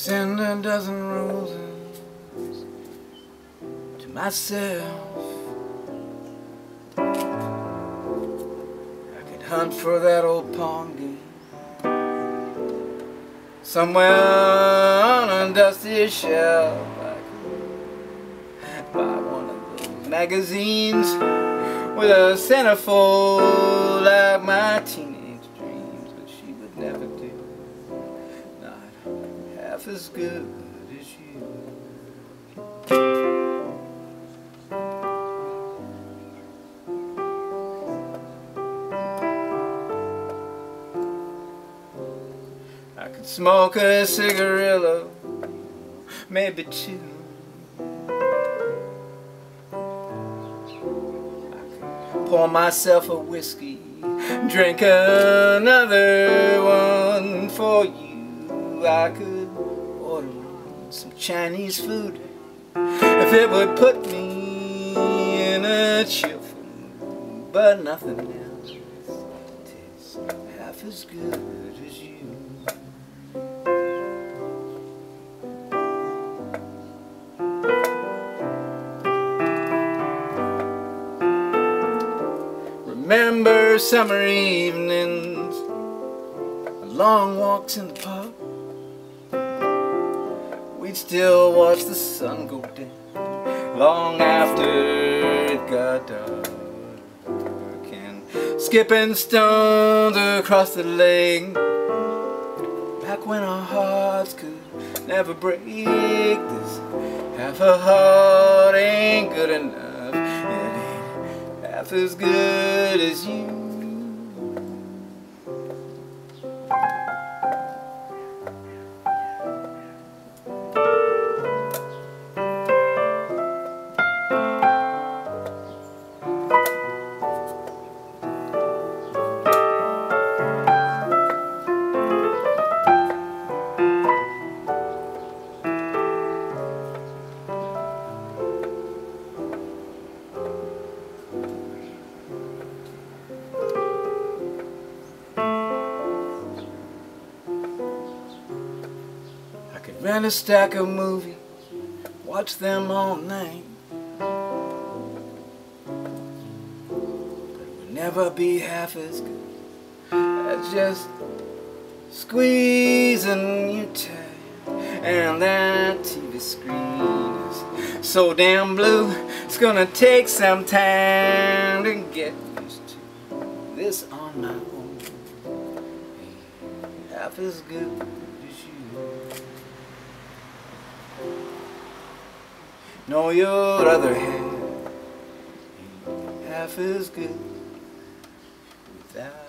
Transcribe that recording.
Send a dozen roses to myself. I could hunt for that old pawn game somewhere on a dusty shelf. I could buy one of those magazines with a centerfold like my teenage half as good as you. I could smoke a cigarillo, maybe two. pour myself a whiskey, drink another one for you. I could some Chinese food if it would put me in a cheerful mood, but nothing else tastes half as good as you. Remember summer evenings, long walks in the park. We'd still watch the sun go down long after it got dark. And skipping stones across the lake, back when our hearts could never break. This half a heart ain't good enough half as good as you. Rent a stack of movies, watch them all night. But it would never be half as good as just squeezing you tight. And that TV screen is so damn blue, it's gonna take some time to get used to this on my own. Half as good as you. No, your other half ain't half as good without.